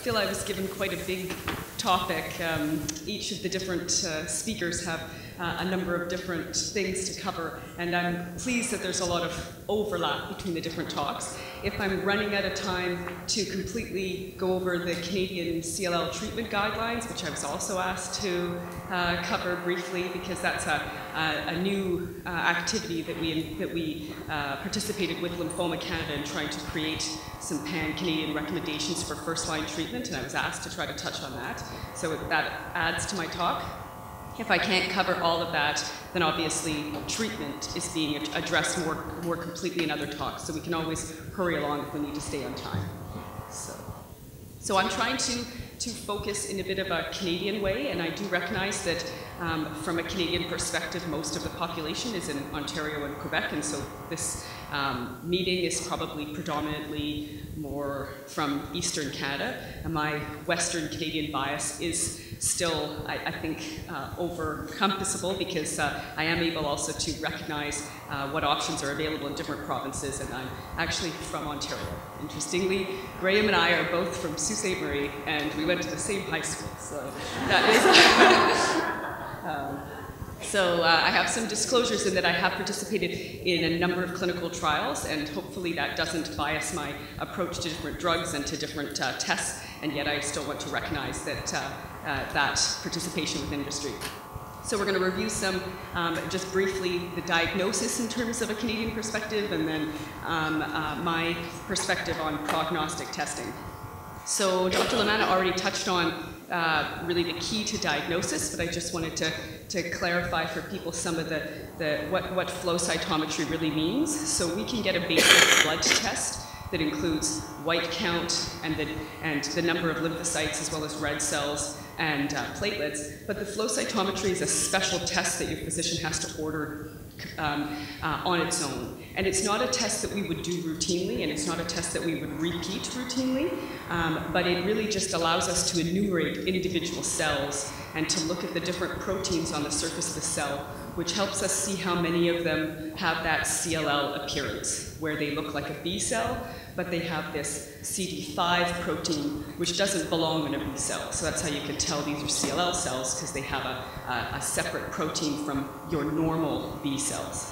feel I was given quite a big topic. Um, each of the different uh, speakers have uh, a number of different things to cover, and I'm pleased that there's a lot of overlap between the different talks. If I'm running out of time to completely go over the Canadian CLL treatment guidelines, which I was also asked to uh, cover briefly, because that's a, a, a new uh, activity that we, that we uh, participated with Lymphoma Canada in trying to create some pan-Canadian recommendations for first-line treatment, and I was asked to try to touch on that. So that adds to my talk. If I can't cover all of that, then obviously treatment is being addressed more, more completely in other talks, so we can always hurry along if we need to stay on time. So, so I'm trying to, to focus in a bit of a Canadian way, and I do recognize that um, from a Canadian perspective, most of the population is in Ontario and Quebec, and so this um, meeting is probably predominantly more from Eastern Canada, and my Western Canadian bias is still, I, I think, uh, overcompassable because uh, I am able also to recognize uh, what options are available in different provinces, and I'm actually from Ontario. Interestingly, Graham and I are both from Sault Ste. Marie, and we went to the same high school, so that is. Um, so uh, I have some disclosures in that I have participated in a number of clinical trials, and hopefully that doesn't bias my approach to different drugs and to different uh, tests, and yet I still want to recognize that, uh, uh that participation with industry. So we're going to review some, um, just briefly, the diagnosis in terms of a Canadian perspective, and then um, uh, my perspective on prognostic testing. So Dr. Lamanna already touched on uh, really the key to diagnosis, but I just wanted to, to clarify for people some of the, the what, what flow cytometry really means. So we can get a basic blood test that includes white count and the, and the number of lymphocytes as well as red cells and uh, platelets, but the flow cytometry is a special test that your physician has to order um, uh, on its own. And it's not a test that we would do routinely, and it's not a test that we would repeat routinely, um, but it really just allows us to enumerate individual cells and to look at the different proteins on the surface of the cell, which helps us see how many of them have that CLL appearance, where they look like a B cell, but they have this CD5 protein, which doesn't belong in a B cell. So that's how you can tell these are CLL cells, because they have a, a, a separate protein from your normal B cells.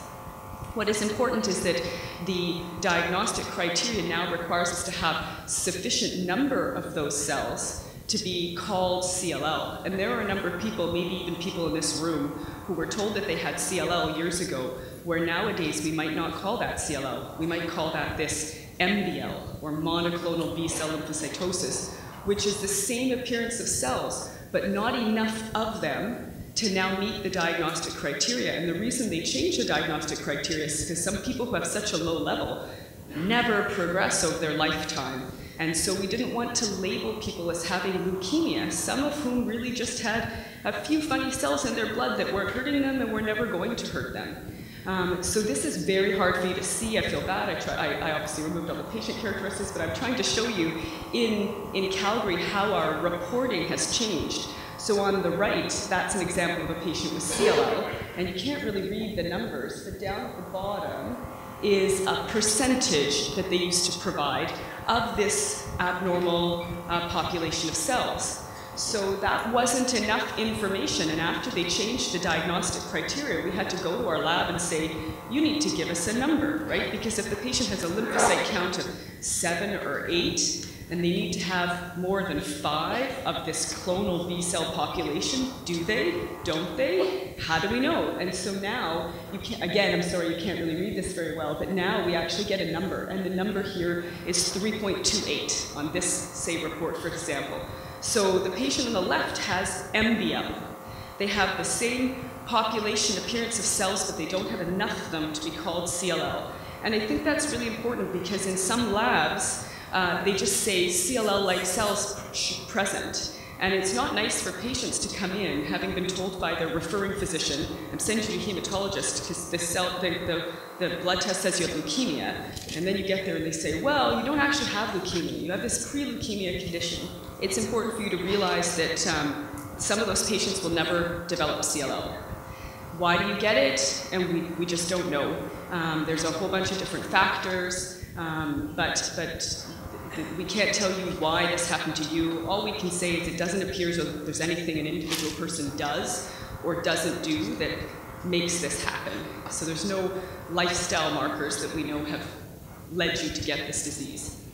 What is important is that the diagnostic criteria now requires us to have sufficient number of those cells to be called CLL. And there are a number of people, maybe even people in this room, who were told that they had CLL years ago, where nowadays we might not call that CLL. We might call that this MBL, or monoclonal B cell lymphocytosis, which is the same appearance of cells, but not enough of them to now meet the diagnostic criteria. And the reason they change the diagnostic criteria is because some people who have such a low level never progress over their lifetime. And so we didn't want to label people as having leukemia, some of whom really just had a few funny cells in their blood that weren't hurting them and were never going to hurt them. Um, so this is very hard for you to see. I feel bad. I, try, I, I, obviously removed all the patient characteristics, but I'm trying to show you in, in Calgary how our reporting has changed. So on the right, that's an example of a patient with CLL, and you can't really read the numbers, but down at the bottom is a percentage that they used to provide of this abnormal uh, population of cells. So that wasn't enough information, and after they changed the diagnostic criteria, we had to go to our lab and say, you need to give us a number, right? Because if the patient has a lymphocyte count of seven or eight, and they need to have more than five of this clonal B cell population. Do they? Don't they? How do we know? And so now, you can again, I'm sorry you can't really read this very well, but now we actually get a number, and the number here is 3.28 on this SAVE report, for example. So the patient on the left has MBL. They have the same population appearance of cells, but they don't have enough of them to be called CLL. And I think that's really important because in some labs, uh, they just say CLL-like cells present. And it's not nice for patients to come in having been told by their referring physician, I'm sending you to a hematologist because the, cell, the, the, the, blood test says you have leukemia. And then you get there and they say, well, you don't actually have leukemia. You have this pre-leukemia condition. It's important for you to realize that um, some of those patients will never develop CLL. Why do you get it? And we, we just don't know. Um, there's a whole bunch of different factors, um, but, but we can't tell you why this happened to you. All we can say is it doesn't appear as though there's anything an individual person does or doesn't do that makes this happen. So there's no lifestyle markers that we know have led you to get this disease.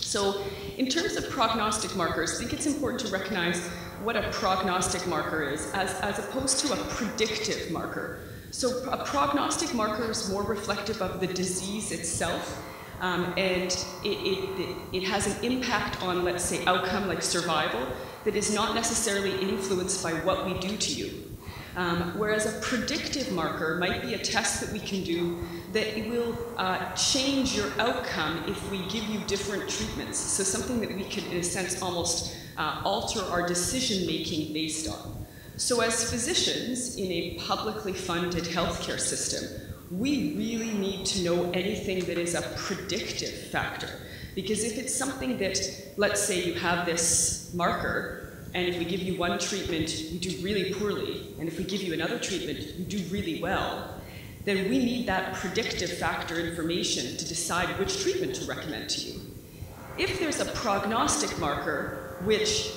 So in terms of prognostic markers, I think it's important to recognize what a prognostic marker is as, as opposed to a predictive marker. So a prognostic marker is more reflective of the disease itself um, and it, it, it, has an impact on, let's say, outcome like survival that is not necessarily influenced by what we do to you. Um, whereas a predictive marker might be a test that we can do that will uh, change your outcome if we give you different treatments. So something that we could, in a sense, almost uh, alter our decision making based on. So as physicians in a publicly funded healthcare system, we really need to know anything that is a predictive factor. Because if it's something that, let's say you have this marker, and if we give you one treatment, you do really poorly, and if we give you another treatment, you do really well, then we need that predictive factor information to decide which treatment to recommend to you. If there's a prognostic marker, which,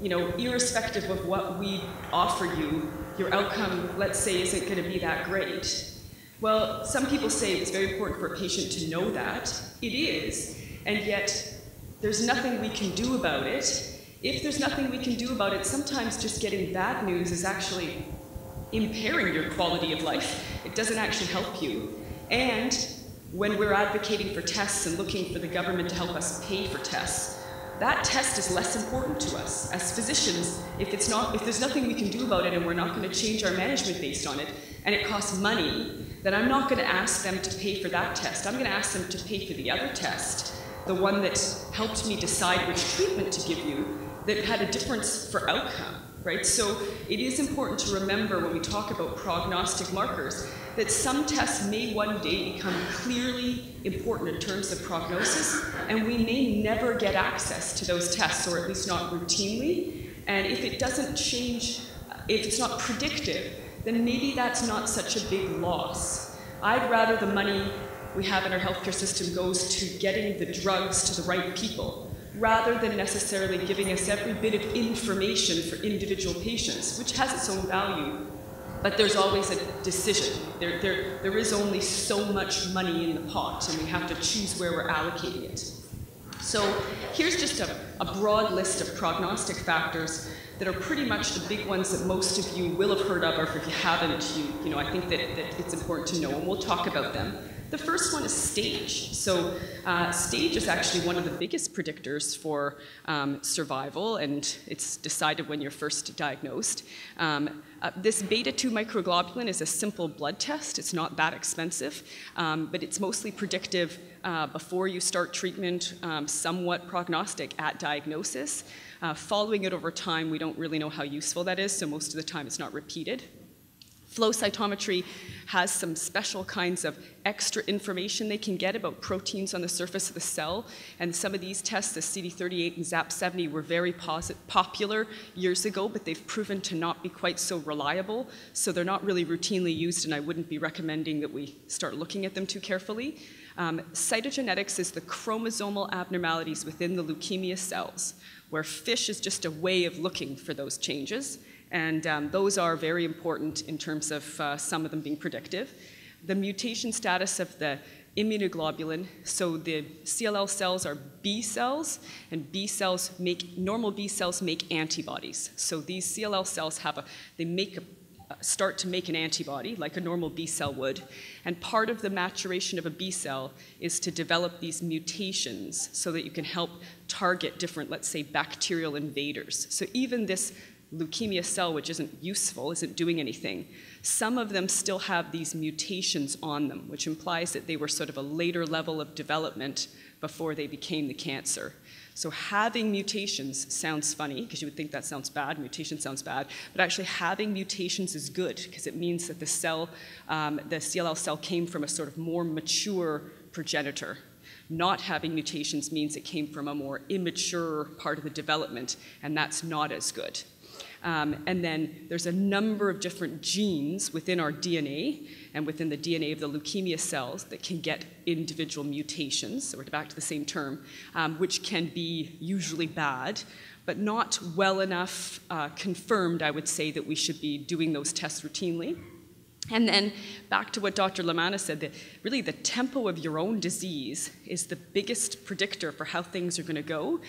you know, irrespective of what we offer you, your outcome, let's say, isn't going to be that great. Well, some people say it's very important for a patient to know that. It is, and yet there's nothing we can do about it if there's nothing we can do about it, sometimes just getting bad news is actually impairing your quality of life. It doesn't actually help you. And when we're advocating for tests and looking for the government to help us pay for tests, that test is less important to us. As physicians, if, it's not, if there's nothing we can do about it and we're not going to change our management based on it, and it costs money, then I'm not going to ask them to pay for that test. I'm going to ask them to pay for the other test, the one that helped me decide which treatment to give you, that had a difference for outcome, right? So it is important to remember when we talk about prognostic markers that some tests may one day become clearly important in terms of prognosis, and we may never get access to those tests, or at least not routinely. And if it doesn't change, if it's not predictive, then maybe that's not such a big loss. I'd rather the money we have in our healthcare system goes to getting the drugs to the right people rather than necessarily giving us every bit of information for individual patients, which has its own value. But there's always a decision. There, there, there is only so much money in the pot, and we have to choose where we're allocating it. So here's just a, a broad list of prognostic factors that are pretty much the big ones that most of you will have heard of, or if you haven't, you, you know, I think that, that it's important to know, and we'll talk about them. The first one is stage. So uh, stage is actually one of the biggest predictors for um, survival, and it's decided when you're first diagnosed. Um, uh, this beta-2 microglobulin is a simple blood test. It's not that expensive, um, but it's mostly predictive uh, before you start treatment, um, somewhat prognostic at diagnosis. Uh, following it over time, we don't really know how useful that is, so most of the time it's not repeated. Flow cytometry has some special kinds of extra information they can get about proteins on the surface of the cell. And some of these tests, the CD38 and ZAP70, were very popular years ago, but they've proven to not be quite so reliable. So they're not really routinely used, and I wouldn't be recommending that we start looking at them too carefully. Um, cytogenetics is the chromosomal abnormalities within the leukemia cells, where FISH is just a way of looking for those changes. And um, those are very important in terms of uh, some of them being predictive. The mutation status of the immunoglobulin, so the CLL cells are B cells, and B cells make, normal B cells make antibodies. So these CLL cells have a, they make a, start to make an antibody like a normal B cell would. And part of the maturation of a B cell is to develop these mutations so that you can help target different, let's say, bacterial invaders. So even this leukemia cell, which isn't useful, isn't doing anything, some of them still have these mutations on them, which implies that they were sort of a later level of development before they became the cancer. So having mutations sounds funny because you would think that sounds bad, mutation sounds bad, but actually having mutations is good because it means that the cell, um, the CLL cell came from a sort of more mature progenitor. Not having mutations means it came from a more immature part of the development, and that's not as good. Um, and then there's a number of different genes within our DNA and within the DNA of the leukemia cells that can get individual mutations, so we're back to the same term, um, which can be usually bad, but not well enough uh, confirmed, I would say, that we should be doing those tests routinely. And then back to what Dr. Lamanna said, that really the tempo of your own disease is the biggest predictor for how things are going to go.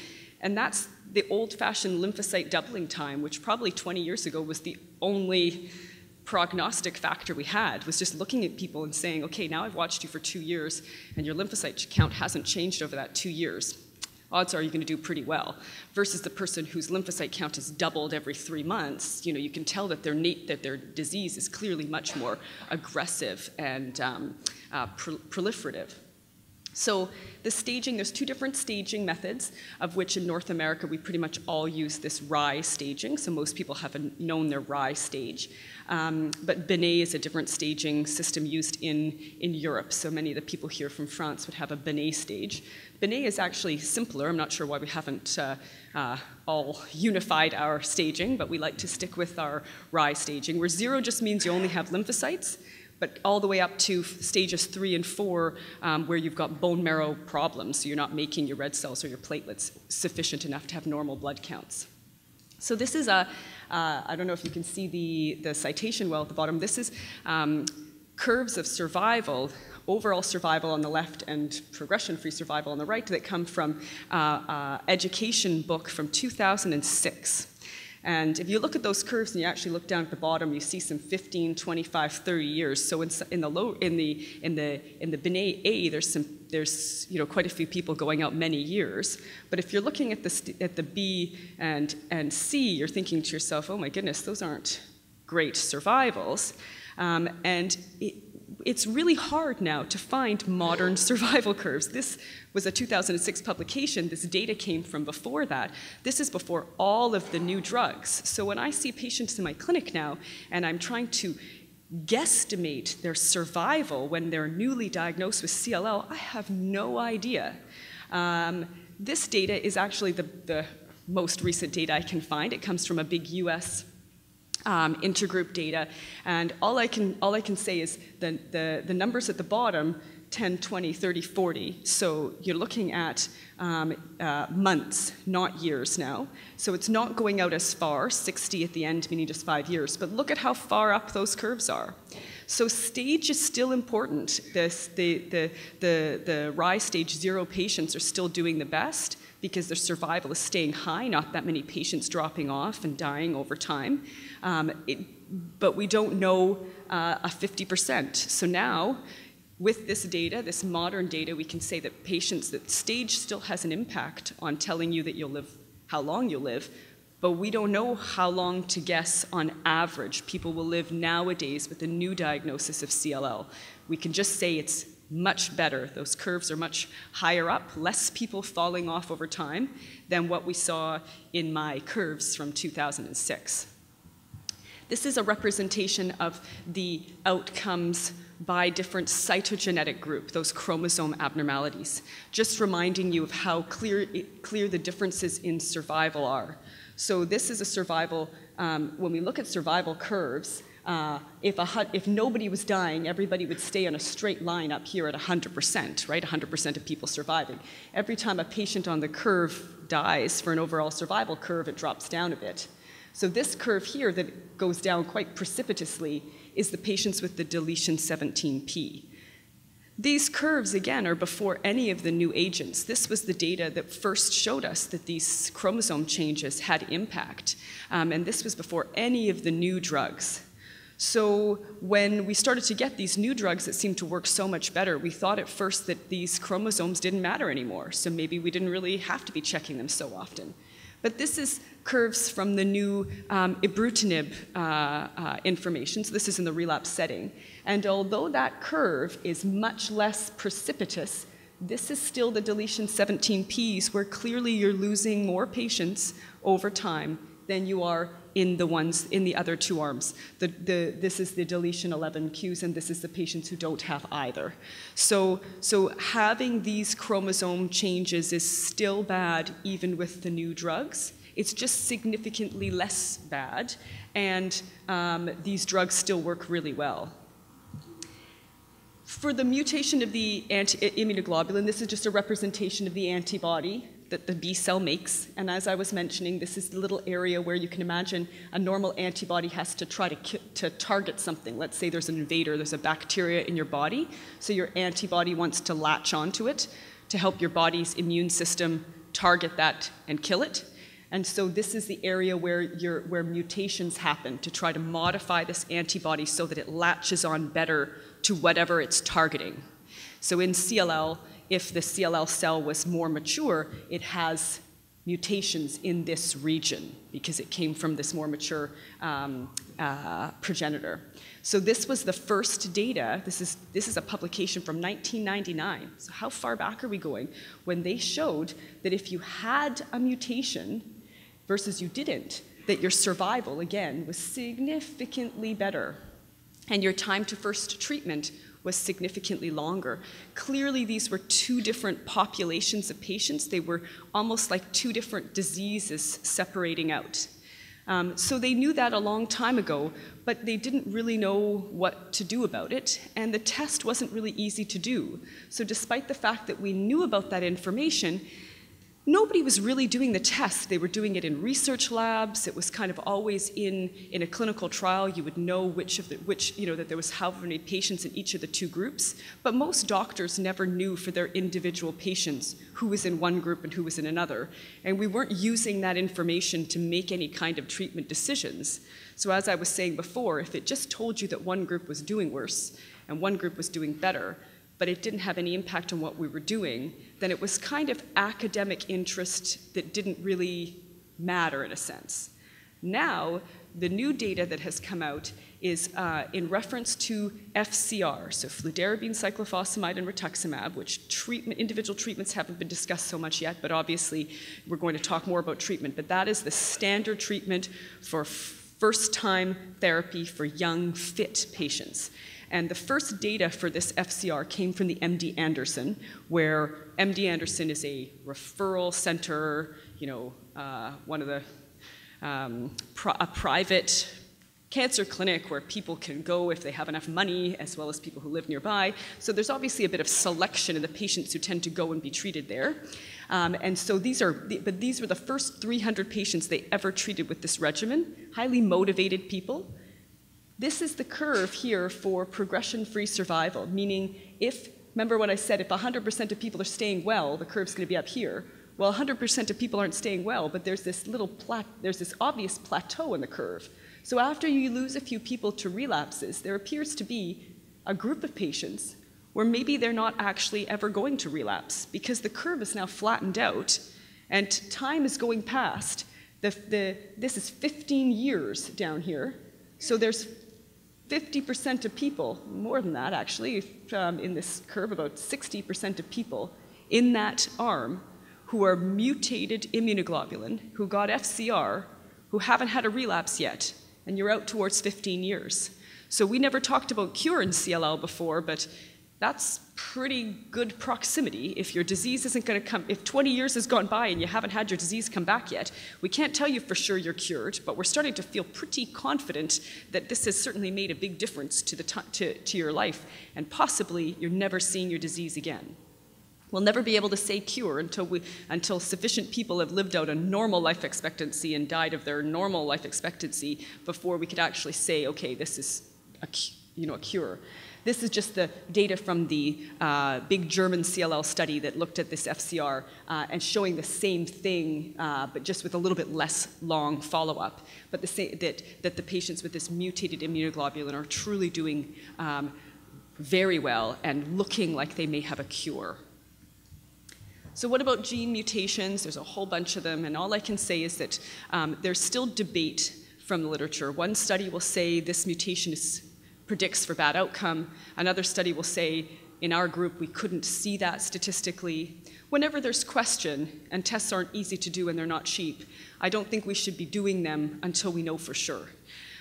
And that's the old fashioned lymphocyte doubling time, which probably 20 years ago was the only prognostic factor we had, was just looking at people and saying, okay, now I've watched you for two years and your lymphocyte count hasn't changed over that two years. Odds are you're going to do pretty well. Versus the person whose lymphocyte count has doubled every three months, you know, you can tell that their, that their disease is clearly much more aggressive and um, uh, proliferative. So the staging, there's two different staging methods, of which in North America we pretty much all use this RAI staging, so most people have known their RAI stage. Um, but Binet is a different staging system used in, in Europe, so many of the people here from France would have a Binet stage. Binet is actually simpler, I'm not sure why we haven't uh, uh, all unified our staging, but we like to stick with our RAI staging, where zero just means you only have lymphocytes, but all the way up to stages three and four, um, where you've got bone marrow problems, so you're not making your red cells or your platelets sufficient enough to have normal blood counts. So this is a, uh, I don't know if you can see the, the citation well at the bottom, this is um, curves of survival overall survival on the left and progression-free survival on the right that come from uh, uh, education book from 2006. And if you look at those curves and you actually look down at the bottom, you see some 15, 25, 30 years. So in, in the low, in the in the in the Binet A, there's some there's you know quite a few people going out many years. But if you're looking at the at the B and and C, you're thinking to yourself, oh my goodness, those aren't great survivals. Um, and it, it's really hard now to find modern survival curves. This was a 2006 publication. This data came from before that. This is before all of the new drugs. So when I see patients in my clinic now and I'm trying to guesstimate their survival when they're newly diagnosed with CLL, I have no idea. Um, this data is actually the, the most recent data I can find. It comes from a big US um, intergroup data. And all I can, all I can say is the, the, the numbers at the bottom 10, 20, 30, 40. So you're looking at um, uh, months, not years now. So it's not going out as far, 60 at the end, meaning just five years. But look at how far up those curves are. So stage is still important. This, the, the, the, the RAI stage zero patients are still doing the best because their survival is staying high, not that many patients dropping off and dying over time. Um, it, but we don't know uh, a 50%. So now, with this data, this modern data, we can say that patients, that stage still has an impact on telling you that you'll live, how long you'll live, but we don't know how long to guess on average people will live nowadays with a new diagnosis of CLL. We can just say it's much better. Those curves are much higher up, less people falling off over time than what we saw in my curves from 2006. This is a representation of the outcomes by different cytogenetic group, those chromosome abnormalities, just reminding you of how clear, clear the differences in survival are. So this is a survival, um, when we look at survival curves, uh, if, a, if nobody was dying, everybody would stay on a straight line up here at 100%, right? 100% of people surviving. Every time a patient on the curve dies for an overall survival curve, it drops down a bit. So this curve here that goes down quite precipitously is the patients with the deletion 17p. These curves, again, are before any of the new agents. This was the data that first showed us that these chromosome changes had impact. Um, and this was before any of the new drugs. So when we started to get these new drugs that seemed to work so much better, we thought at first that these chromosomes didn't matter anymore. So maybe we didn't really have to be checking them so often. But this is curves from the new um, ibrutinib uh, uh, information. So this is in the relapse setting. And although that curve is much less precipitous, this is still the deletion 17p's where clearly you're losing more patients over time than you are in the ones in the other two arms. The, the, this is the deletion 11qs, and this is the patients who don't have either. So, so having these chromosome changes is still bad even with the new drugs. It's just significantly less bad, and um, these drugs still work really well. For the mutation of the anti immunoglobulin, this is just a representation of the antibody that the B cell makes. And as I was mentioning, this is the little area where you can imagine a normal antibody has to try to, to target something. Let's say there's an invader, there's a bacteria in your body, so your antibody wants to latch onto it to help your body's immune system target that and kill it. And so this is the area where, your, where mutations happen to try to modify this antibody so that it latches on better to whatever it's targeting. So in CLL, if the CLL cell was more mature, it has mutations in this region because it came from this more mature um, uh, progenitor. So this was the first data. This is, this is a publication from 1999. So how far back are we going? When they showed that if you had a mutation versus you didn't, that your survival, again, was significantly better. And your time to first treatment was significantly longer. Clearly, these were two different populations of patients. They were almost like two different diseases separating out. Um, so they knew that a long time ago, but they didn't really know what to do about it, and the test wasn't really easy to do. So despite the fact that we knew about that information, nobody was really doing the test. They were doing it in research labs. It was kind of always in, in a clinical trial. You would know which of the, which, you know, that there was how many patients in each of the two groups. But most doctors never knew for their individual patients who was in one group and who was in another. And we weren't using that information to make any kind of treatment decisions. So as I was saying before, if it just told you that one group was doing worse and one group was doing better, but it didn't have any impact on what we were doing, then it was kind of academic interest that didn't really matter in a sense. Now, the new data that has come out is uh, in reference to FCR, so fludarabine, cyclophosphamide, and rituximab, which treatment, individual treatments haven't been discussed so much yet, but obviously we're going to talk more about treatment. But that is the standard treatment for first-time therapy for young, fit patients. And the first data for this FCR came from the MD Anderson, where MD Anderson is a referral center, you know, uh, one of the, um, a private cancer clinic where people can go if they have enough money, as well as people who live nearby. So there's obviously a bit of selection in the patients who tend to go and be treated there. Um, and so these are, but these were the first 300 patients they ever treated with this regimen, highly motivated people. This is the curve here for progression-free survival, meaning if, remember what I said, if 100% of people are staying well, the curve's gonna be up here. Well, 100% of people aren't staying well, but there's this little plat there's this obvious plateau in the curve. So after you lose a few people to relapses, there appears to be a group of patients where maybe they're not actually ever going to relapse because the curve is now flattened out and time is going past. The, the, this is 15 years down here. So there's 50% of people, more than that actually, um, in this curve, about 60% of people in that arm who are mutated immunoglobulin, who got FCR, who haven't had a relapse yet, and you're out towards 15 years. So we never talked about cure in CLL before, but that's pretty good proximity. If your disease isn't going to come, if 20 years has gone by and you haven't had your disease come back yet, we can't tell you for sure you're cured, but we're starting to feel pretty confident that this has certainly made a big difference to, the to, to your life, and possibly you're never seeing your disease again. We'll never be able to say cure until, we, until sufficient people have lived out a normal life expectancy and died of their normal life expectancy before we could actually say, okay, this is a, you know, a cure. This is just the data from the uh, big German CLL study that looked at this FCR uh, and showing the same thing, uh, but just with a little bit less long follow-up. But the that, that the patients with this mutated immunoglobulin are truly doing um, very well and looking like they may have a cure. So what about gene mutations? There's a whole bunch of them, and all I can say is that um, there's still debate from the literature. One study will say this mutation is predicts for bad outcome. Another study will say, in our group, we couldn't see that statistically. whenever there's question, and tests aren't easy to do and they're not cheap, I don't think we should be doing them until we know for sure.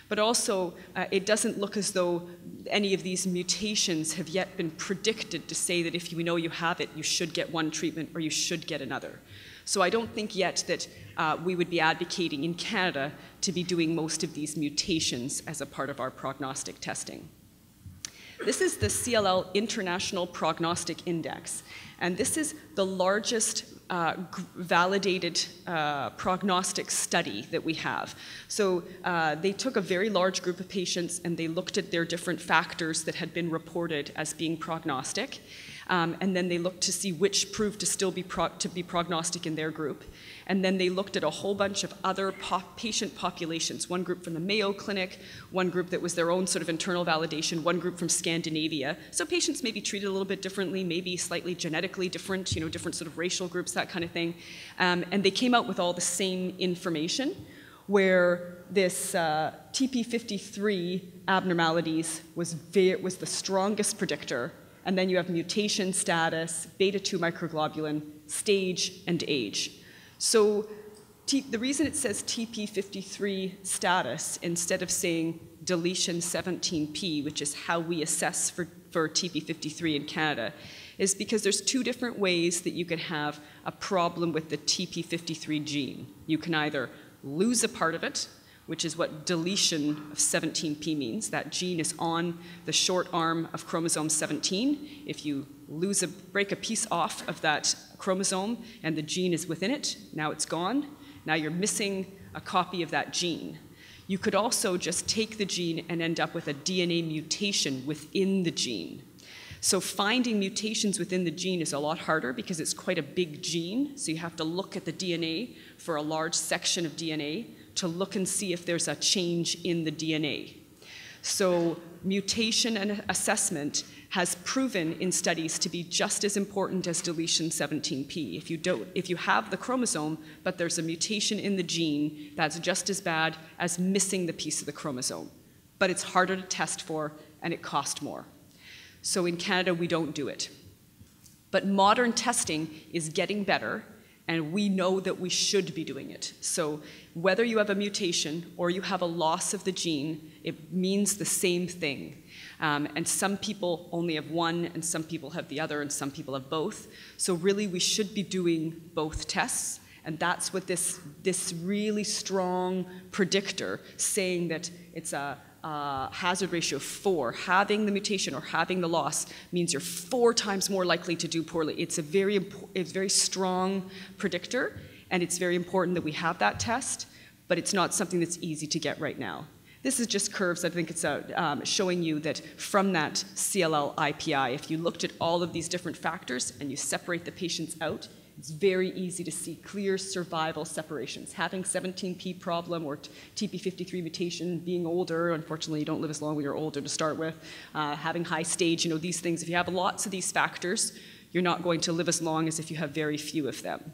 But also, uh, it doesn't look as though any of these mutations have yet been predicted to say that if you know you have it, you should get one treatment or you should get another. So I don't think yet that uh, we would be advocating in Canada to be doing most of these mutations as a part of our prognostic testing. This is the CLL International Prognostic Index, and this is the largest uh, validated uh, prognostic study that we have. So uh, they took a very large group of patients and they looked at their different factors that had been reported as being prognostic. Um, and then they looked to see which proved to still be to be prognostic in their group. And then they looked at a whole bunch of other patient populations, one group from the Mayo Clinic, one group that was their own sort of internal validation, one group from Scandinavia. So patients may be treated a little bit differently, maybe slightly genetically different, you know, different sort of racial groups, that kind of thing. Um, and they came out with all the same information where this uh, TP53 abnormalities was, was the strongest predictor and then you have mutation status, beta 2 microglobulin, stage, and age. So the reason it says TP53 status instead of saying deletion 17p, which is how we assess for, for TP53 in Canada, is because there's two different ways that you can have a problem with the TP53 gene. You can either lose a part of it, which is what deletion of 17p means. That gene is on the short arm of chromosome 17. If you lose a, break a piece off of that chromosome and the gene is within it, now it's gone. Now you're missing a copy of that gene. You could also just take the gene and end up with a DNA mutation within the gene. So finding mutations within the gene is a lot harder because it's quite a big gene. So you have to look at the DNA for a large section of DNA to look and see if there's a change in the DNA. So mutation and assessment has proven in studies to be just as important as deletion 17p. If you, don't, if you have the chromosome, but there's a mutation in the gene, that's just as bad as missing the piece of the chromosome. But it's harder to test for and it costs more. So in Canada, we don't do it. But modern testing is getting better and we know that we should be doing it. So whether you have a mutation or you have a loss of the gene, it means the same thing. Um, and some people only have one, and some people have the other, and some people have both. So really, we should be doing both tests. And that's what this, this really strong predictor saying that it's a uh, hazard ratio of four, having the mutation or having the loss means you're four times more likely to do poorly. It's a very, it's very strong predictor, and it's very important that we have that test, but it's not something that's easy to get right now. This is just curves. I think it's uh, um, showing you that from that CLL IPI, if you looked at all of these different factors and you separate the patients out, it's very easy to see clear survival separations. Having 17p problem or TP53 mutation, being older, unfortunately you don't live as long when you're older to start with, uh, having high stage, you know, these things, if you have lots of these factors, you're not going to live as long as if you have very few of them.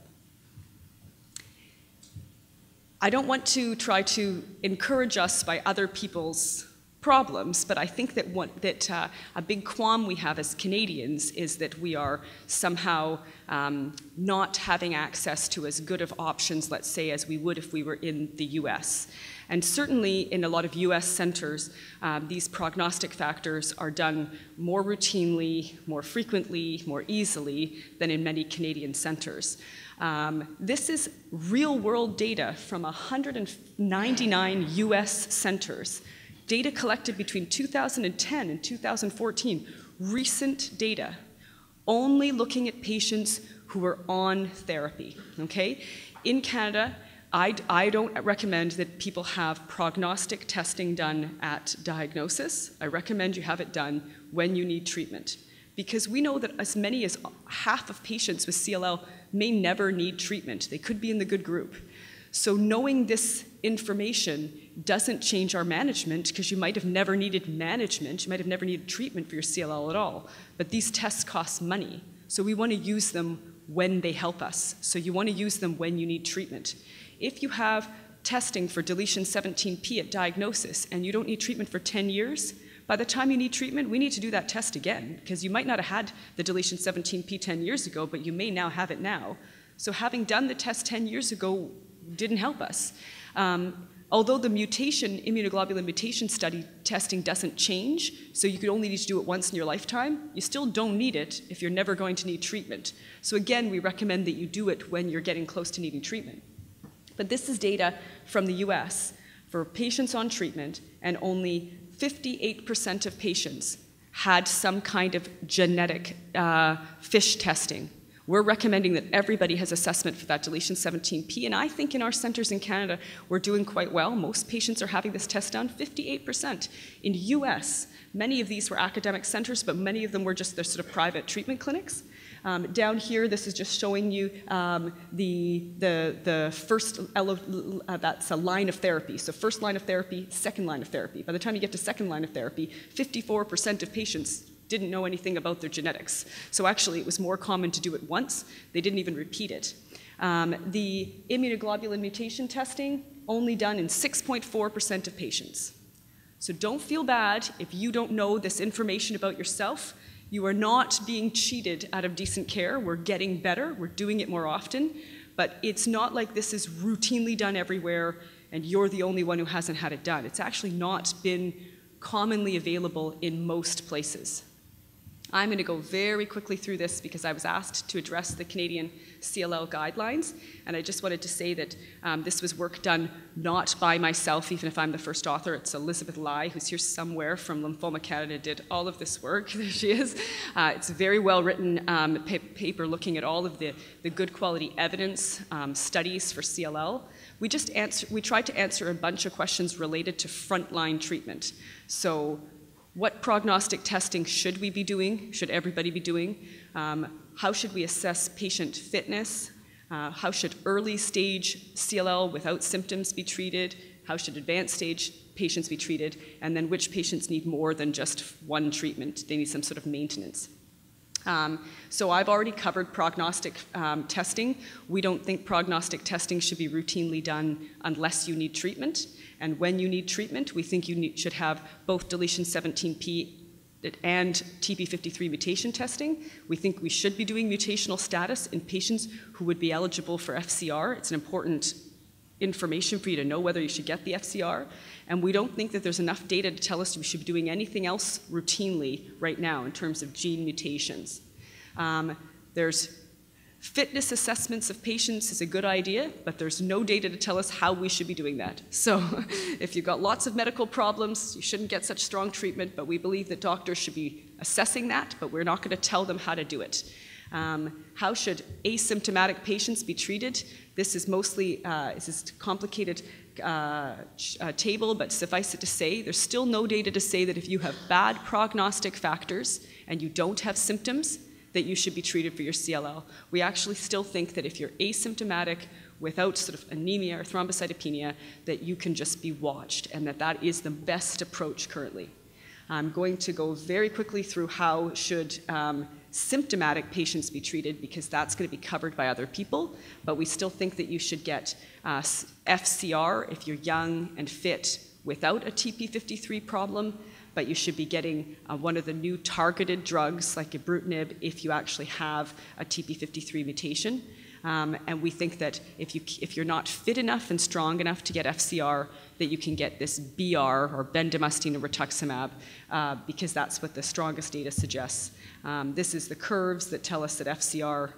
I don't want to try to encourage us by other people's problems, but I think that, what, that uh, a big qualm we have as Canadians is that we are somehow um, not having access to as good of options, let's say, as we would if we were in the US. And certainly in a lot of US centers, um, these prognostic factors are done more routinely, more frequently, more easily than in many Canadian centers. Um, this is real world data from 199 US centers data collected between 2010 and 2014, recent data, only looking at patients who were on therapy, okay? In Canada, I, I don't recommend that people have prognostic testing done at diagnosis. I recommend you have it done when you need treatment. Because we know that as many as half of patients with CLL may never need treatment. They could be in the good group. So knowing this information doesn't change our management because you might have never needed management, you might have never needed treatment for your CLL at all. But these tests cost money. So we want to use them when they help us. So you want to use them when you need treatment. If you have testing for deletion 17p at diagnosis and you don't need treatment for 10 years, by the time you need treatment, we need to do that test again because you might not have had the deletion 17p 10 years ago, but you may now have it now. So having done the test 10 years ago didn't help us. Um, although the mutation, immunoglobulin mutation study testing doesn't change, so you could only need to do it once in your lifetime, you still don't need it if you're never going to need treatment. So again, we recommend that you do it when you're getting close to needing treatment. But this is data from the US for patients on treatment, and only 58% of patients had some kind of genetic uh, FISH testing. We're recommending that everybody has assessment for that deletion 17p, and I think in our centers in Canada, we're doing quite well. Most patients are having this test done, 58%. In US, many of these were academic centers, but many of them were just their sort of private treatment clinics. Um, down here, this is just showing you um, the, the, the first, uh, that's a line of therapy. So first line of therapy, second line of therapy. By the time you get to second line of therapy, 54% of patients didn't know anything about their genetics. So actually, it was more common to do it once. They didn't even repeat it. Um, the immunoglobulin mutation testing, only done in 6.4% of patients. So don't feel bad if you don't know this information about yourself. You are not being cheated out of decent care. We're getting better, we're doing it more often, but it's not like this is routinely done everywhere and you're the only one who hasn't had it done. It's actually not been commonly available in most places. I'm going to go very quickly through this because I was asked to address the Canadian CLL guidelines, and I just wanted to say that um, this was work done not by myself, even if I'm the first author. It's Elizabeth Lye, who's here somewhere from Lymphoma Canada, did all of this work. there she is. Uh, it's a very well written um, pa paper looking at all of the, the good quality evidence um, studies for CLL. We just answer, we tried to answer a bunch of questions related to frontline treatment. So what prognostic testing should we be doing? Should everybody be doing? Um, how should we assess patient fitness? Uh, how should early stage CLL without symptoms be treated? How should advanced stage patients be treated? And then which patients need more than just one treatment? They need some sort of maintenance. Um, so I've already covered prognostic um, testing. We don't think prognostic testing should be routinely done unless you need treatment. And when you need treatment, we think you need, should have both deletion 17p and TP53 mutation testing. We think we should be doing mutational status in patients who would be eligible for FCR. It's an important information for you to know whether you should get the FCR. And we don't think that there's enough data to tell us we should be doing anything else routinely right now in terms of gene mutations. Um, there's Fitness assessments of patients is a good idea, but there's no data to tell us how we should be doing that. So if you've got lots of medical problems, you shouldn't get such strong treatment, but we believe that doctors should be assessing that, but we're not going to tell them how to do it. Um, how should asymptomatic patients be treated? This is mostly, uh, this is complicated uh, uh, table, but suffice it to say, there's still no data to say that if you have bad prognostic factors and you don't have symptoms, that you should be treated for your CLL. We actually still think that if you're asymptomatic without sort of anemia or thrombocytopenia, that you can just be watched and that that is the best approach currently. I'm going to go very quickly through how should um, symptomatic patients be treated because that's going to be covered by other people, but we still think that you should get uh, FCR if you're young and fit without a TP53 problem, but you should be getting uh, one of the new targeted drugs like ibrutinib if you actually have a TP53 mutation. Um, and we think that if, you, if you're not fit enough and strong enough to get FCR, that you can get this BR or bendamustine or rituximab uh, because that's what the strongest data suggests. Um, this is the curves that tell us that FCR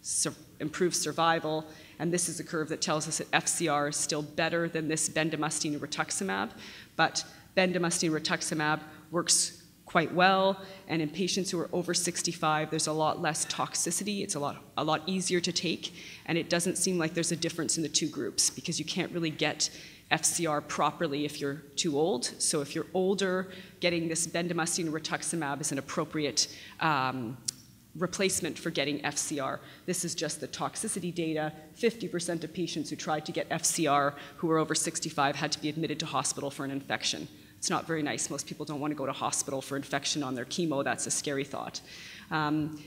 sur improves survival, and this is a curve that tells us that FCR is still better than this bendamustine or rituximab, but bendamustine rituximab works quite well, and in patients who are over 65, there's a lot less toxicity. It's a lot, a lot easier to take, and it doesn't seem like there's a difference in the two groups because you can't really get FCR properly if you're too old. So if you're older, getting this bendamustine rituximab is an appropriate um, replacement for getting FCR. This is just the toxicity data. 50% of patients who tried to get FCR who were over 65 had to be admitted to hospital for an infection. It's not very nice. Most people don't want to go to hospital for infection on their chemo. That's a scary thought. Um,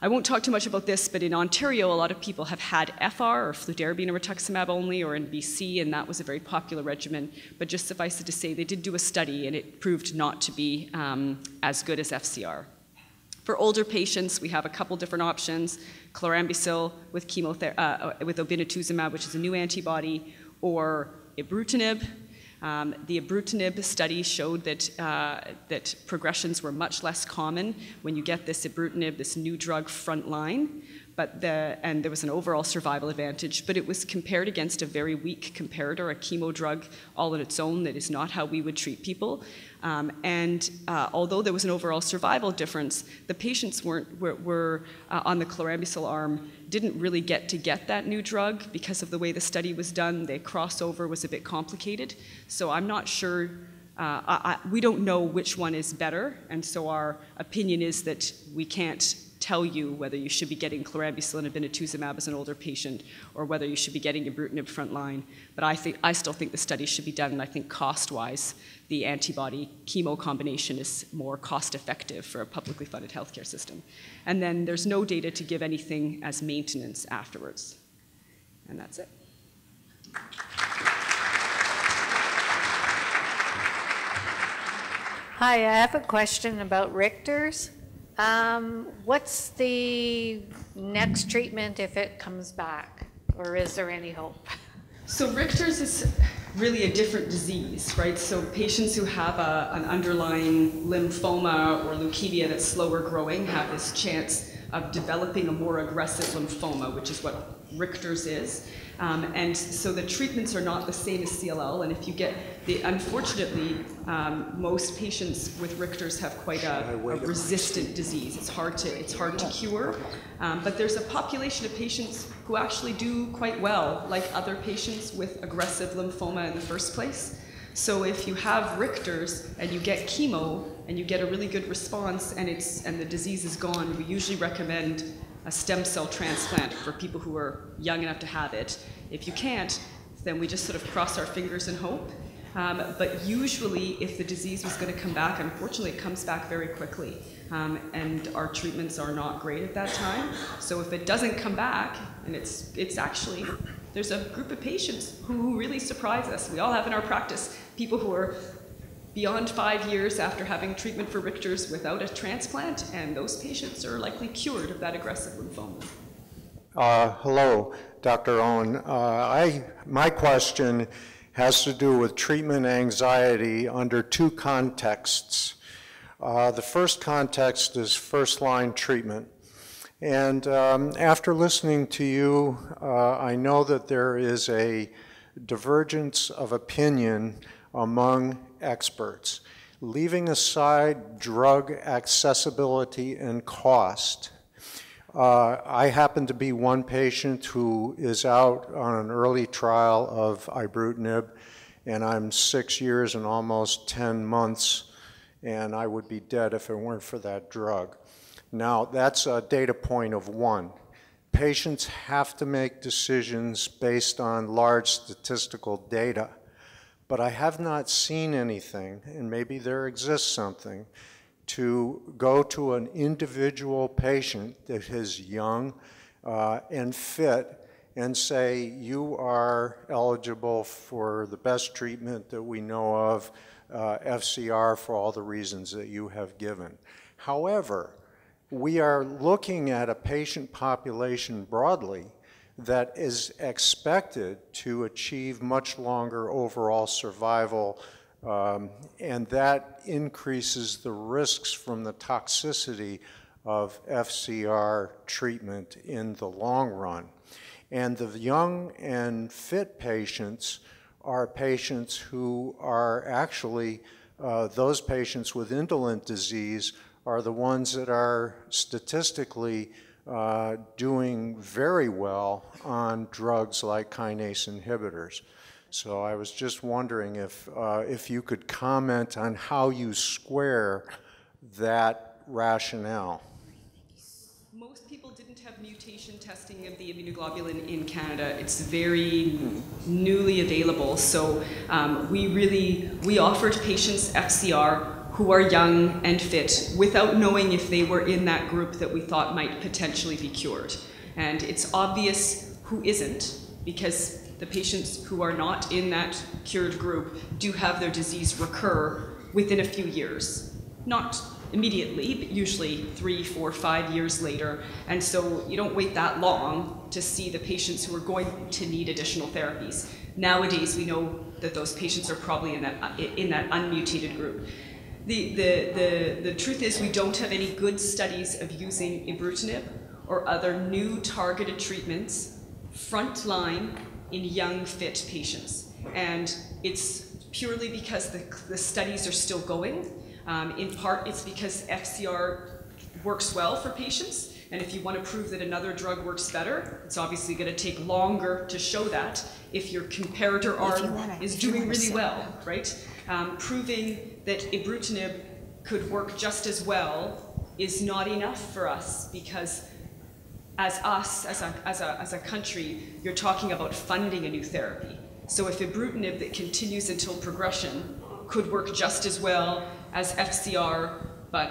I won't talk too much about this, but in Ontario, a lot of people have had FR or fludarabine or rituximab only, or in BC, and that was a very popular regimen. But just suffice it to say, they did do a study, and it proved not to be um, as good as FCR. For older patients, we have a couple different options: chlorambucil with chemotherapy, uh, with obinutuzumab, which is a new antibody, or ibrutinib, um, the ibrutinib study showed that, uh, that progressions were much less common when you get this ibrutinib, this new drug, frontline but the, and there was an overall survival advantage, but it was compared against a very weak comparator, a chemo drug all on its own that is not how we would treat people. Um, and uh, although there was an overall survival difference, the patients weren't, were, were uh, on the chlorambucil arm didn't really get to get that new drug because of the way the study was done. The crossover was a bit complicated. So I'm not sure uh, I, I, we don't know which one is better, and so our opinion is that we can't tell you whether you should be getting chlorambucil and obinutuzumab as an older patient or whether you should be getting ibrutinib frontline. But I, think, I still think the study should be done, and I think cost-wise, the antibody chemo combination is more cost-effective for a publicly funded healthcare system. And then there's no data to give anything as maintenance afterwards. And that's it. Hi, I have a question about Richter's. Um, what's the next treatment if it comes back, or is there any hope? So Richter's is really a different disease, right? So patients who have an underlying lymphoma or leukemia that's slower growing have this chance of developing a more aggressive lymphoma, which is what Richter's is. Um, and so the treatments are not the same as CLL. And if you get the, unfortunately, um, most patients with Richter's have quite a, a, resistant disease. It's hard to, it's hard to cure. Um, but there's a population of patients who actually do quite well, like other patients with aggressive lymphoma in the first place. So if you have Richter's and you get chemo and you get a really good response and it's and the disease is gone, we usually recommend a stem cell transplant for people who are young enough to have it. If you can't, then we just sort of cross our fingers and hope. Um, but usually, if the disease was going to come back, unfortunately, it comes back very quickly. Um, and our treatments are not great at that time. So if it doesn't come back, and it's, it's actually, there's a group of patients who really surprise us. We all have in our practice people who are beyond five years after having treatment for Richter's without a transplant, and those patients are likely cured of that aggressive lymphoma. Uh, hello, Dr. Owen. Uh, I, my question has to do with treatment anxiety under two contexts. Uh, the first context is first line treatment. And um, after listening to you, uh, I know that there is a divergence of opinion among experts. Leaving aside drug accessibility and cost, uh, I happen to be one patient who is out on an early trial of ibrutinib, and I'm six years and almost 10 months, and I would be dead if it weren't for that drug. Now, that's a data point of one. Patients have to make decisions based on large statistical data. But I have not seen anything, and maybe there exists something, to go to an individual patient that is young uh, and fit and say, you are eligible for the best treatment that we know of, uh, FCR, for all the reasons that you have given. However, we are looking at a patient population broadly that is expected to achieve much longer overall survival, um, and that increases the risks from the toxicity of FCR treatment in the long run. And the young and fit patients are patients who are actually, uh, those patients with indolent disease are the ones that are statistically uh, doing very well on drugs like kinase inhibitors. So I was just wondering if, uh, if you could comment on how you square that rationale. Most people didn't have mutation testing of the immunoglobulin in Canada. It's very newly available. So um, we really, we offered patients FCR who are young and fit without knowing if they were in that group that we thought might potentially be cured. And it's obvious who isn't because the patients who are not in that cured group do have their disease recur within a few years. Not immediately, but usually three, four, five years later. And so you don't wait that long to see the patients who are going to need additional therapies. Nowadays, we know that those patients are probably in that, in that unmutated group. The, the, the, the truth is we don't have any good studies of using ibrutinib or other new targeted treatments frontline in young fit patients. And it's purely because the, the studies are still going. Um, in part, it's because FCR works well for patients. And if you want to prove that another drug works better, it's obviously going to take longer to show that if your comparator arm is doing really well, right? Um, proving that ibrutinib could work just as well is not enough for us because as us, as a, as a, as a country, you're talking about funding a new therapy. So if ibrutinib that continues until progression could work just as well as FCR, but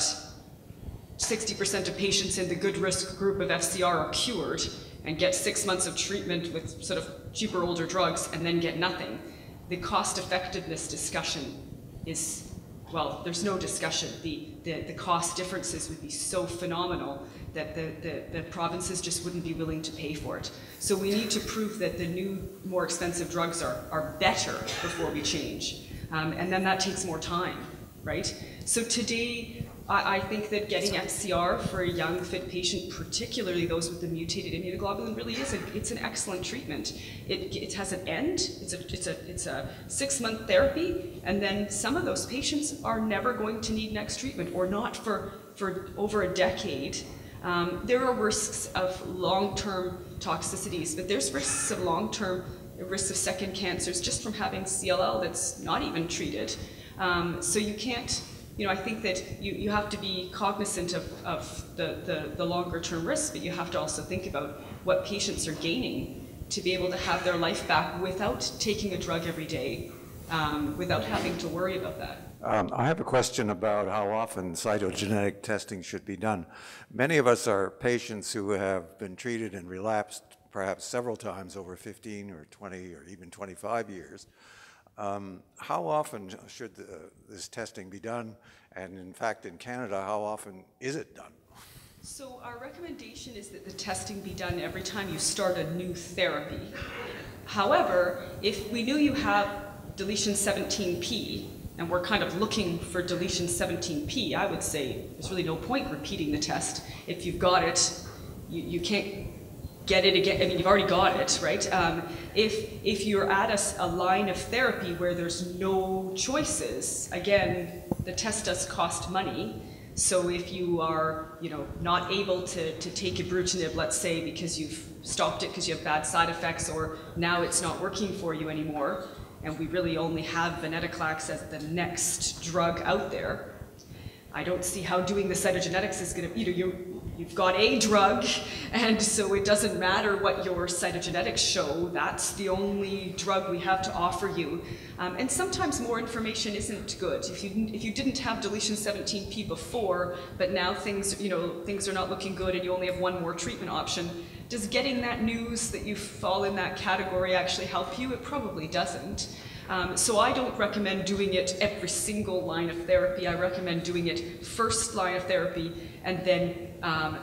60% of patients in the good risk group of FCR are cured and get six months of treatment with sort of cheaper older drugs and then get nothing, the cost effectiveness discussion is, well, there's no discussion. The, the, the cost differences would be so phenomenal that the, the, the provinces just wouldn't be willing to pay for it. So we need to prove that the new, more expensive drugs are, are better before we change. Um, and then that takes more time, right? So today, I, I think that getting FCR for a young, fit patient, particularly those with the mutated immunoglobulin, really is a, it's an excellent treatment. It, it has an end. It's a, it's a, it's a six-month therapy, and then some of those patients are never going to need next treatment, or not for, for over a decade. Um, there are risks of long-term toxicities, but there's risks of long-term risks of second cancers just from having CLL that's not even treated. Um, so you can't, you know, I think that you, you have to be cognizant of, of the, the, the longer term risks, but you have to also think about what patients are gaining to be able to have their life back without taking a drug every day, um, without having to worry about that. Um, I have a question about how often cytogenetic testing should be done. Many of us are patients who have been treated and relapsed perhaps several times over 15 or 20 or even 25 years. Um, how often should the, this testing be done? And in fact, in Canada, how often is it done? So our recommendation is that the testing be done every time you start a new therapy. However, if we knew you have deletion 17p, and we're kind of looking for deletion 17p, I would say there's really no point repeating the test. If you've got it, you, you can't get it again. I mean, you've already got it, right? Um, if, if you're at a, a line of therapy where there's no choices, again, the test does cost money. So if you are, you know, not able to, to take ibrutinib, let's say, because you've stopped it because you have bad side effects, or now it's not working for you anymore, and we really only have venetoclax as the next drug out there, I don't see how doing the cytogenetics is going to, you know, you, you've got a drug, and so it doesn't matter what your cytogenetics show, that's the only drug we have to offer you. Um, and sometimes more information isn't good. If you, if you didn't have deletion 17p before, but now things, you know, things are not looking good and you only have one more treatment option, does getting that news that you fall in that category actually help you? It probably doesn't. Um, so I don't recommend doing it every single line of therapy. I recommend doing it first line of therapy and then um,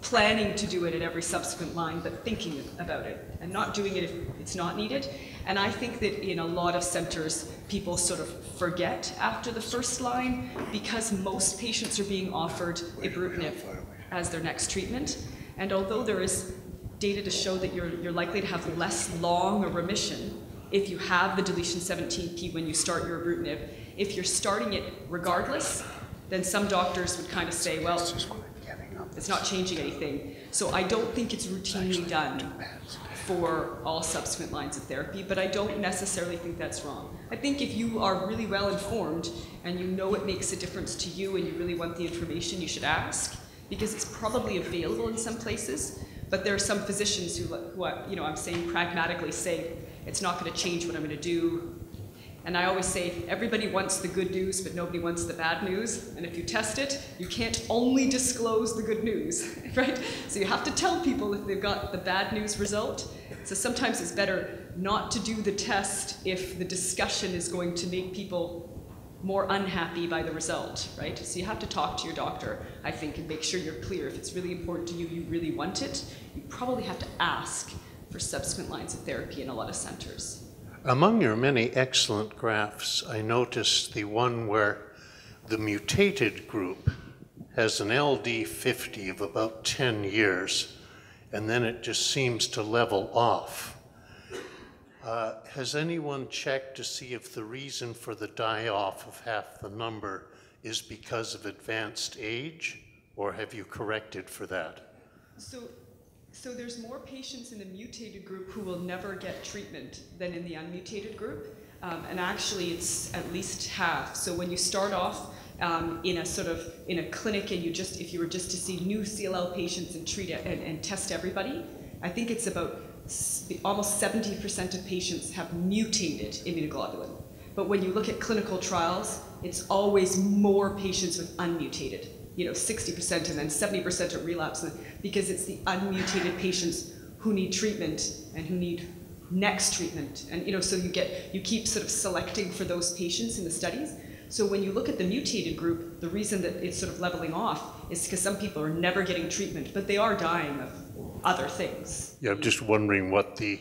planning to do it at every subsequent line, but thinking about it and not doing it if it's not needed. And I think that in a lot of centers, people sort of forget after the first line because most patients are being offered ibrutinib as their next treatment. And although there is data to show that you're, you're likely to have less long a remission if you have the deletion 17p when you start your ibrutinib, if you're starting it regardless, then some doctors would kind of say, well, it's not changing anything. So I don't think it's routinely done for all subsequent lines of therapy, but I don't necessarily think that's wrong. I think if you are really well informed and you know it makes a difference to you and you really want the information, you should ask because it's probably available in some places. But there are some physicians who, who I, you know, I'm saying pragmatically say, it's not going to change what I'm going to do. And I always say, everybody wants the good news, but nobody wants the bad news. And if you test it, you can't only disclose the good news, right? So you have to tell people if they've got the bad news result. So sometimes it's better not to do the test if the discussion is going to make people more unhappy by the result, right? So you have to talk to your doctor, I think, and make sure you're clear. If it's really important to you, you really want it, you probably have to ask for subsequent lines of therapy in a lot of centers. Among your many excellent graphs, I noticed the one where the mutated group has an LD50 of about 10 years, and then it just seems to level off. Uh, has anyone checked to see if the reason for the die off of half the number is because of advanced age, or have you corrected for that? So so there's more patients in the mutated group who will never get treatment than in the unmutated group. Um, and actually, it's at least half. So when you start off um, in a sort of in a clinic, and you just if you were just to see new CLL patients and treat it and, and test everybody, I think it's about almost 70% of patients have mutated immunoglobulin. But when you look at clinical trials, it's always more patients with unmutated you know, 60% and then 70% at relapse because it's the unmutated patients who need treatment and who need next treatment. And you know, so you get you keep sort of selecting for those patients in the studies. So when you look at the mutated group, the reason that it's sort of leveling off is because some people are never getting treatment, but they are dying of other things. Yeah, I'm just wondering what the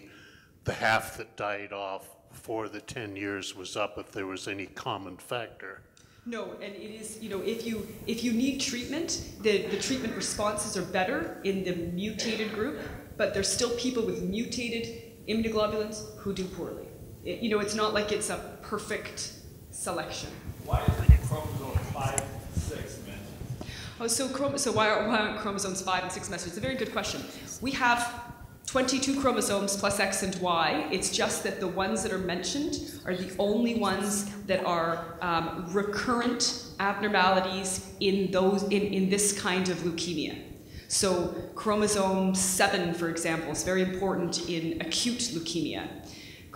the half that died off before the 10 years was up, if there was any common factor. No, and it is, you know, if you if you need treatment, the, the treatment responses are better in the mutated group, but there's still people with mutated immunoglobulins who do poorly. It, you know, it's not like it's a perfect selection. Why is chromosome 5, 6 mentioned? Oh, so, chrom- so why, are, why aren't chromosomes 5 and 6 mentioned? It's a very good question. We have 22 chromosomes plus X and Y. It's just that the ones that are mentioned are the only ones that are um, recurrent abnormalities in those in, in this kind of leukemia. So chromosome 7, for example, is very important in acute leukemia.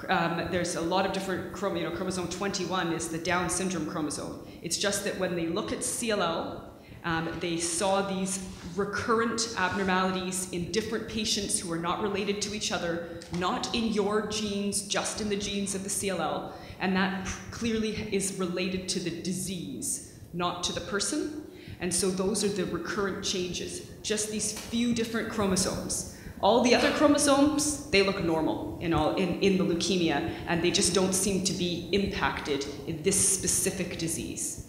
Um, there's a lot of different chrom- you know, chromosome 21 is the Down syndrome chromosome. It's just that when they look at CLL, um, they saw these recurrent abnormalities in different patients who are not related to each other, not in your genes, just in the genes of the CLL, and that clearly is related to the disease, not to the person. And so those are the recurrent changes, just these few different chromosomes. All the other chromosomes, they look normal in, all, in, in the leukemia, and they just don't seem to be impacted in this specific disease.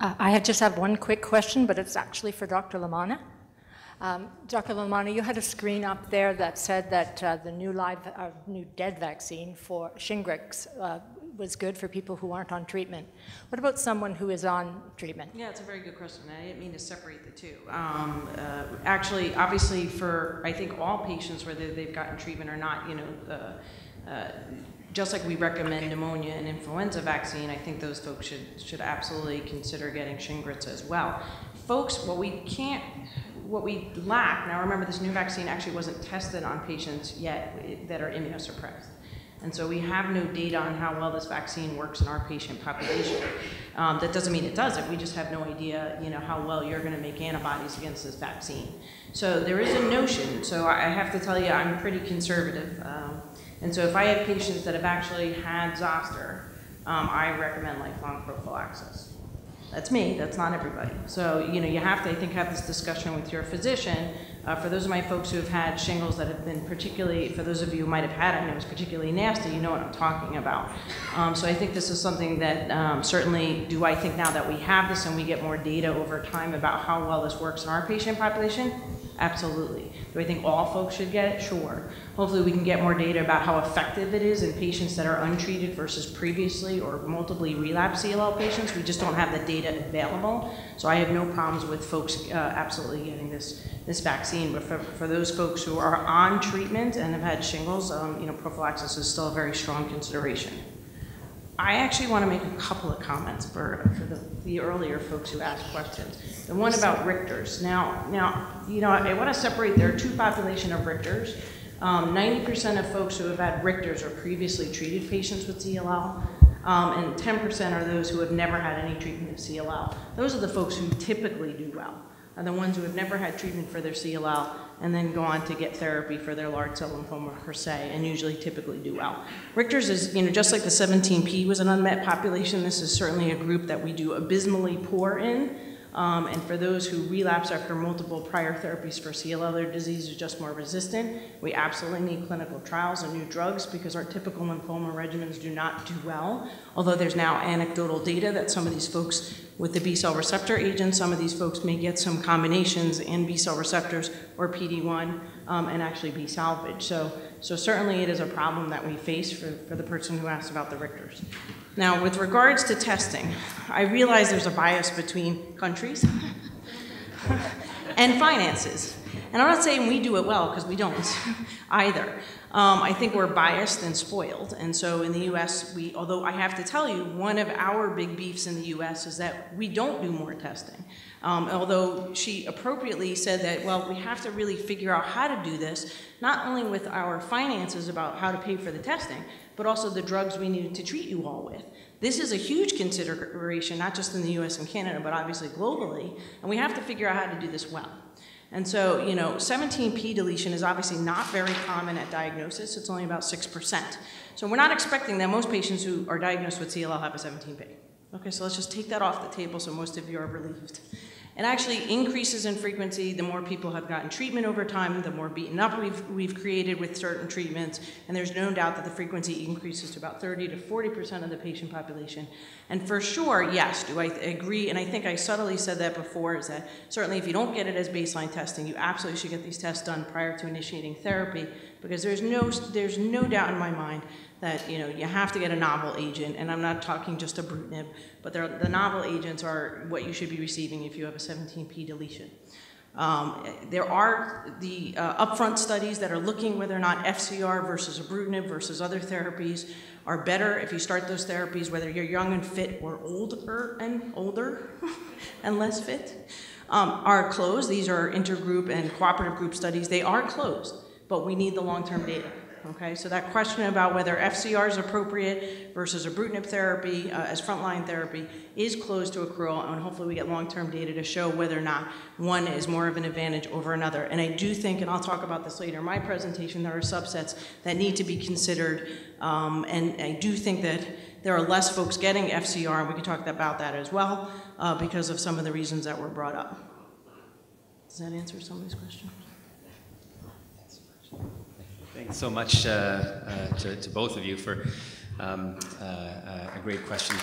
Uh, I just have one quick question, but it's actually for Dr. Lamanna. Um, Dr. Lamanna, you had a screen up there that said that uh, the new live, uh, new dead vaccine for Shingrix uh, was good for people who aren't on treatment. What about someone who is on treatment? Yeah, it's a very good question. I didn't mean to separate the two. Um, uh, actually, obviously, for I think all patients, whether they've gotten treatment or not, you know, uh, uh, just like we recommend pneumonia and influenza vaccine, I think those folks should, should absolutely consider getting Shingrix as well. Folks, what we can't, what we lack, now remember this new vaccine actually wasn't tested on patients yet that are immunosuppressed. And so we have no data on how well this vaccine works in our patient population. Um, that doesn't mean it doesn't. We just have no idea, you know, how well you're going to make antibodies against this vaccine. So there is a notion. So I have to tell you, I'm pretty conservative. Um, and so if I have patients that have actually had zoster, um, I recommend lifelong prophylaxis. That's me, that's not everybody. So, you know, you have to, I think, have this discussion with your physician. Uh, for those of my folks who have had shingles that have been particularly, for those of you who might have had it and it was particularly nasty, you know what I'm talking about. Um, so I think this is something that um, certainly, do I think now that we have this and we get more data over time about how well this works in our patient population? Absolutely. Do I think all folks should get it? Sure. Hopefully we can get more data about how effective it is in patients that are untreated versus previously or multiply relapsed CLL patients. We just don't have the data available. So I have no problems with folks uh, absolutely getting this, this vaccine. But for, for those folks who are on treatment and have had shingles, um, you know, prophylaxis is still a very strong consideration. I actually want to make a couple of comments for, for the, the earlier folks who asked questions. The one about Richters. Now, now, you know, I want to separate, there are two population of Richters. Um, 90% of folks who have had Richter's are previously treated patients with CLL, um, and 10% are those who have never had any treatment of CLL. Those are the folks who typically do well, are the ones who have never had treatment for their CLL and then go on to get therapy for their large cell lymphoma per se, and usually typically do well. Richter's is, you know, just like the 17P was an unmet population, this is certainly a group that we do abysmally poor in. Um, and for those who relapse after multiple prior therapies for CLL, their disease is just more resistant. We absolutely need clinical trials and new drugs because our typical lymphoma regimens do not do well. Although there's now anecdotal data that some of these folks with the B cell receptor agents, some of these folks may get some combinations in B cell receptors or PD1 um, and actually be salvaged. So, so certainly it is a problem that we face for, for the person who asked about the Richters. Now, with regards to testing, I realize there's a bias between countries and finances. And I'm not saying we do it well, because we don't either. Um, I think we're biased and spoiled. And so in the US, we, although I have to tell you, one of our big beefs in the US is that we don't do more testing. Um, although she appropriately said that, well, we have to really figure out how to do this, not only with our finances about how to pay for the testing, but also the drugs we need to treat you all with. This is a huge consideration, not just in the US and Canada, but obviously globally, and we have to figure out how to do this well. And so, you know, 17p deletion is obviously not very common at diagnosis. It's only about 6%. So we're not expecting that most patients who are diagnosed with CLL have a 17p. Okay, so let's just take that off the table so most of you are relieved. It actually increases in frequency the more people have gotten treatment over time, the more beaten up we've, we've created with certain treatments, and there's no doubt that the frequency increases to about 30 to 40% of the patient population. And for sure, yes, do I agree, and I think I subtly said that before, is that certainly if you don't get it as baseline testing, you absolutely should get these tests done prior to initiating therapy, because there's no, there's no doubt in my mind that you know you have to get a novel agent, and I'm not talking just ibrutinib, but the novel agents are what you should be receiving if you have a 17p deletion. Um, there are the uh, upfront studies that are looking whether or not FCR versus ibrutinib versus other therapies are better if you start those therapies, whether you're young and fit or older and older and less fit, um, are closed. These are intergroup and cooperative group studies. They are closed, but we need the long-term data. Okay, so that question about whether FCR is appropriate versus ibrutinib therapy uh, as frontline therapy is closed to accrual, and hopefully we get long-term data to show whether or not one is more of an advantage over another. And I do think, and I'll talk about this later in my presentation, there are subsets that need to be considered, um, and I do think that there are less folks getting FCR, and we can talk about that as well, uh, because of some of the reasons that were brought up. Does that answer somebody's question? Thanks so much uh, uh, to, to, both of you for um, uh, a great question.